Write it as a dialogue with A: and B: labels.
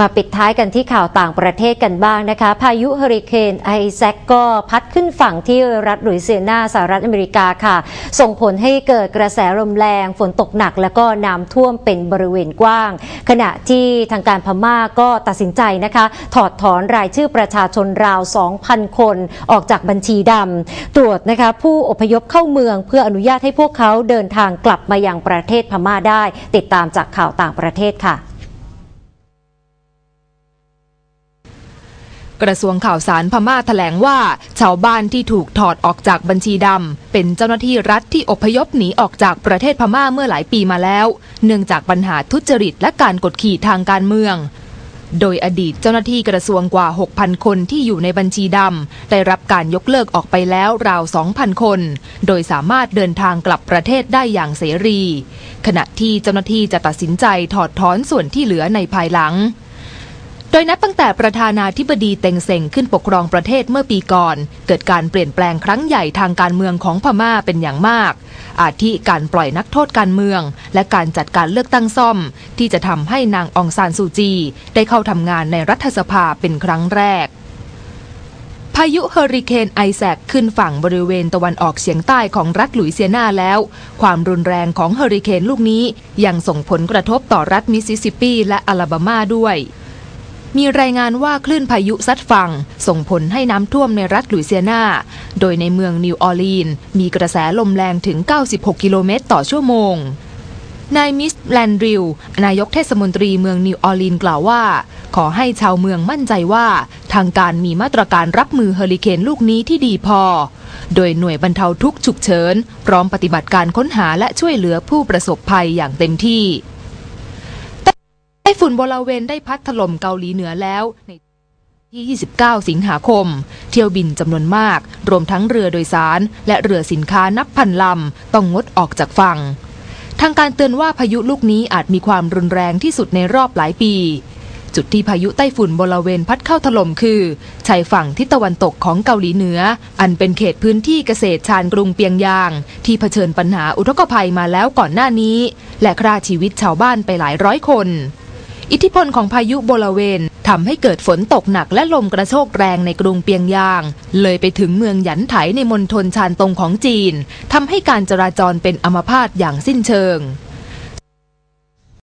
A: มาปิดท้ายกันที่ข่าวต่างประเทศกันบ้างนะคะ พายุเฮอริเคนไอแซคก็พัดขึ้นฝั่งที่รัฐลุยเซียนาสหรัฐอเมริกาค่ะ ส่งผลให้เกิดกระแสลมแรง ฝนตกหนัก แล้วก็น้ำท่วมเป็นบริเวณกว้าง ขณะที่ทางการพม่าก็ตัดสินใจนะคะ ถอดถอนรายชื่อประชาชนราว 2,000 คนออกจากบัญชีดำตรวจนะคะผู้อพยพเข้าเมืองเพื่ออนุญาตให้พวกเขาเดินทางกลับมายังประเทศพม่าได้ ติดตามจากข่าวต่างประเทศค่ะ
B: กระทรวงข่าวสารพม่าแถลงว่า ชาวบ้านที่ถูกถอดออกจากบัญชีดำ เป็นเจ้าหน้าที่รัฐที่อพยพหนีออกจากประเทศพม่าเมื่อหลายปีมาแล้ว เนื่องจากปัญหาทุจริตและการกดขี่ทางการเมืองโดยอดีตเจ้าหน้าที่กระทรวงกว่า 6,000 คนที่อยู่ในบัญชีดำ ได้รับการยกเลิกออกไปแล้วราว 2,000 คน โดยสามารถเดินทางกลับประเทศได้อย่างเสรี ขณะที่เจ้าหน้าที่จะตัดสินใจถอดถอนส่วนที่เหลือในภายหลัง โดยนับตั้งแต่ประธานาธิบดีเต็งเซ็งขึ้นปกครองประเทศเมื่อปีก่อน เกิดการเปลี่ยนแปลงครั้งใหญ่ทางการเมืองของพม่าเป็นอย่างมาก อาทิการปล่อยนักโทษการเมือง และการจัดการเลือกตั้งซ่อม ที่จะทำให้นางองซานซูจี ได้เข้าทำงานในรัฐสภาเป็นครั้งแรกพายุเฮอริเคนไอแซคขึ้นฝั่งบริเวณตะวันออกเฉียงใต้ของรัฐหลุยเซียนาแล้ว ความรุนแรงของเฮอริเคนลูกนี้ยังส่งผลกระทบต่อรัฐมิสซิสซิปปีและอลาบามาด้วย มีรายงานว่าคลื่นพายุซัดฝั่ง ส่งผลให้น้ำท่วมในรัฐลุยเซียนา โดยในเมืองนิวออร์ลีน มีกระแสลมแรงถึง 96 กิโลเมตรต่อชั่วโมงนายมิตช์ แลนดรูว์นายกเทศมนตรีเมืองนิวออร์ลีนกล่าวว่า ขอให้ชาวเมืองมั่นใจว่า ทางการมีมาตรการรับมือเฮอริเคนลูกนี้ที่ดีพอ โดยหน่วยบรรเทาทุกข์ฉุกเฉิน พร้อมปฏิบัติการค้นหาและช่วยเหลือผู้ประสบภัยอย่างเต็มที่ ไต้ฝุ่นบลาเวนได้พัดถล่มเกาหลีเหนือแล้วในที่ 29 สิงหาคม เที่ยวบินจำนวนมาก รวมทั้งเรือโดยสาร และเรือสินค้านับพันลำ ต้องงดออกจากฝั่ง ทางการเตือนว่าพายุลูกนี้อาจมีความรุนแรงที่สุดในรอบหลายปี จุดที่พายุไต้ฝุ่นบลาเวนพัดเข้าถล่มคือชายฝั่งทิศตะวันตกของเกาหลีเหนือ อันเป็นเขตพื้นที่เกษตรชานกรุงเปียงยาง ที่เผชิญปัญหาอุทกภัยมาแล้วก่อนหน้านี้ และฆ่าชีวิตชาวบ้านไปหลายร้อยคน อิทธิพลของพายุโบลาเวนทำให้เกิดฝนตกหนักและลมกระโชกแรงในกรุงเปียงยาง เลยไปถึงเมืองหยันไถในมณฑลชานตงของจีนทำให้การจราจรเป็นอัมพาตอย่างสิ้นเชิง